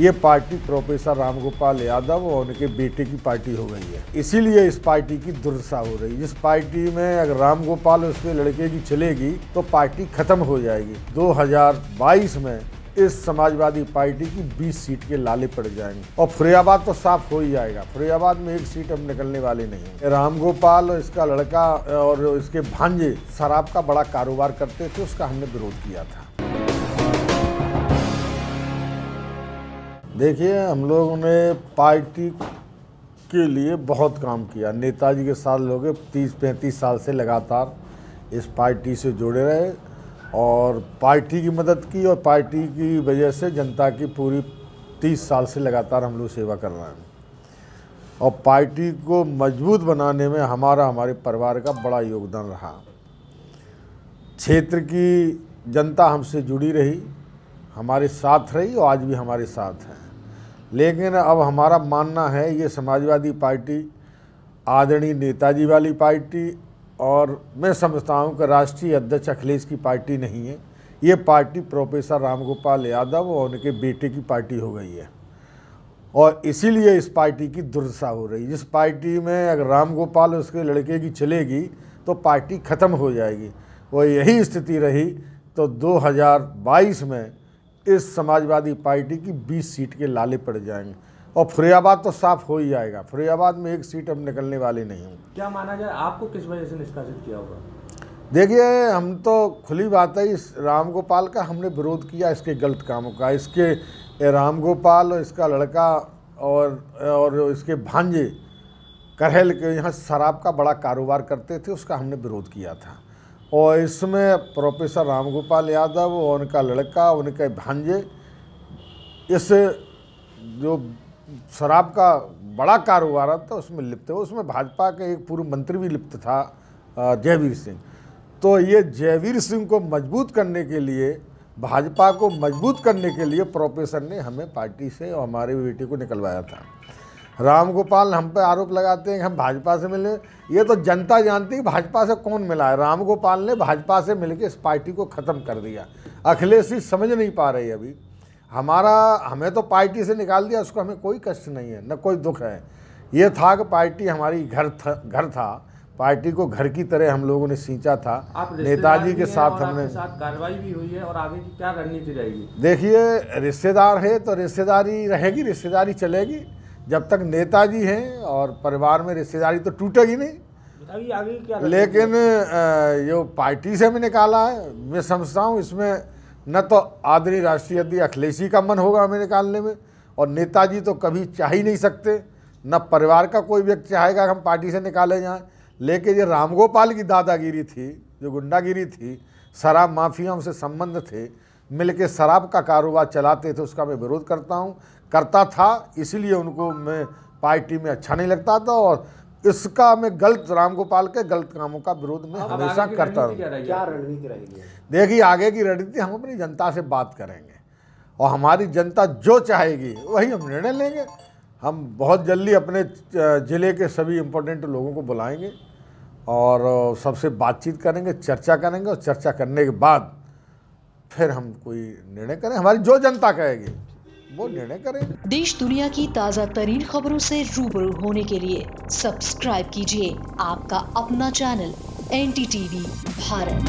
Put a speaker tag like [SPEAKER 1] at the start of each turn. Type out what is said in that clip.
[SPEAKER 1] ये party professor Ramgopal Yadav और उनके बेटे की पार्टी हो गई है। इसीलिए इस पार्टी की दुर्दशा हो रही है। जिस पार्टी में अगर रामगोपाल उसके लड़के की चलेगी तो पार्टी खत्म हो जाएगी। 2022 में इस समाजवादी पार्टी की 20 सीट के लाले पड़ जाएँगे। और फुरियाबाद तो साफ़ हो ही जाएगा। फुरियाबाद में एक सीट अब निकलने वाले नहीं है। रामगोपाल और इसका लड़का और इसके भांजे शराब का बड़ा कारोबार करते थे, उसका हमने विरोध किया था। देखिए, हम लोगों ने पार्टी के लिए बहुत काम किया। नेताजी के साथ लोग तीस, पैंतीस साल से लगातार इस पार्टी से जुड़े रहे और पार्टी की मदद की और पार्टी की वजह से जनता की पूरी तीस साल से लगातार हम लोग सेवा कर रहे हैं। और पार्टी को मज़बूत बनाने में हमारा, हमारे परिवार का बड़ा योगदान रहा। क्षेत्र की जनता हमसे जुड़ी रही, हमारे साथ रही और आज भी हमारे साथ है। लेकिन अब हमारा मानना है ये समाजवादी पार्टी, आदरणीय नेताजी वाली पार्टी और मैं समझता हूँ कि राष्ट्रीय अध्यक्ष अखिलेश की पार्टी नहीं है। ये पार्टी प्रोफेसर रामगोपाल यादव और उनके बेटे की पार्टी हो गई है। और इसीलिए इस पार्टी की दुर्दशा हो रही जिस पार्टी में अगर रामगोपाल उसके लड़के की चलेगी तो पार्टी ख़त्म हो जाएगी। वो यही स्थिति रही तो 2022 में इस समाजवादी पार्टी की 20 सीट के लाले पड़ जाएँगे। और फुरियाबाद तो साफ़ हो ही जाएगा। फुरियाबाद में एक सीट अब निकलने वाली नहीं है।
[SPEAKER 2] क्या माना जाए आपको किस वजह से निष्कासित किया होगा?
[SPEAKER 1] देखिए हम तो खुली बात है इस राम गोपाल का हमने विरोध किया इसके गलत कामों का। इसके राम गोपाल और इसका लड़का और और इसके भांजे करहल के यहाँ शराब का बड़ा कारोबार करते थे उसका हमने विरोध किया था। और इसमें प्रोफेसर रामगोपाल यादव और उनका लड़का, उनके भांजे, इस जो शराब का बड़ा कारोबार था, उसमें लिप्त है उसमें भाजपा के एक पूर्व मंत्री भी लिप्त था जयवीर सिंह। तो ये जयवीर सिंह को मज़बूत करने के लिए, भाजपा को मज़बूत करने के लिए प्रोफेसर ने हमें पार्टी से और हमारे बेटे को निकलवाया था। राम गोपाल हम पे आरोप लगाते हैं कि हम भाजपा से मिले। ये तो जनता जानती है भाजपा से कौन मिला है। राम गोपाल ने भाजपा से मिलकर इस पार्टी को ख़त्म कर दिया। अखिलेश जी समझ नहीं पा रही अभी। हमारा हमें तो पार्टी से निकाल दिया उसको हमें कोई कष्ट नहीं है न कोई दुख है। ये था कि पार्टी हमारी घर था घर था। पार्टी को घर की तरह हम लोगों ने सींचा था। नेताजी के साथ हमने
[SPEAKER 2] साथ कार्रवाई भी हुई है और आगे की क्या रणनीति रहेगी?
[SPEAKER 1] देखिए रिश्तेदार है तो रिश्तेदारी रहेगी रिश्तेदारी चलेगी। जब तक नेताजी हैं और परिवार में रिश्तेदारी तो टूटेगी नहीं।
[SPEAKER 2] आगे क्या
[SPEAKER 1] लेकिन जो पार्टी से हमें निकाला है। मैं समझता हूँ इसमें न तो आदरणीय राष्ट्रीय अध्यक्ष अखिलेशी का मन होगा हमें निकालने में और नेताजी तो कभी चाह ही नहीं सकते। न परिवार का कोई व्यक्ति चाहेगा कि हम पार्टी से निकाले जाएँ। लेकिन ये रामगोपाल की दादागिरी थी जो गुंडागिरी थी शराब माफियाओं से संबंध थे मिल के शराब का कारोबार चलाते थे उसका मैं विरोध करता हूँ। करता था इसीलिए उनको मैं पार्टी में अच्छा नहीं लगता था और इसका मैं गलत रामगोपाल के गलत कामों का विरोध में हमेशा करता हूँ
[SPEAKER 2] क्या रणनीति रहेगी?
[SPEAKER 1] देखिए आगे की रणनीति हम अपनी जनता से बात करेंगे और हमारी जनता जो चाहेगी वही हम निर्णय लेंगे। हम बहुत जल्दी अपने ज़िले के सभी इम्पोर्टेंट लोगों को बुलाएँगे और सबसे बातचीत करेंगे चर्चा करेंगे और चर्चा करने के बाद फिर हम कोई निर्णय करें? हमारी जो जनता कहेगी, वो निर्णय करें।
[SPEAKER 3] देश दुनिया की ताज़ा तरीन खबरों से रूबरू होने के लिए सब्सक्राइब कीजिए आपका अपना चैनल एन भारत।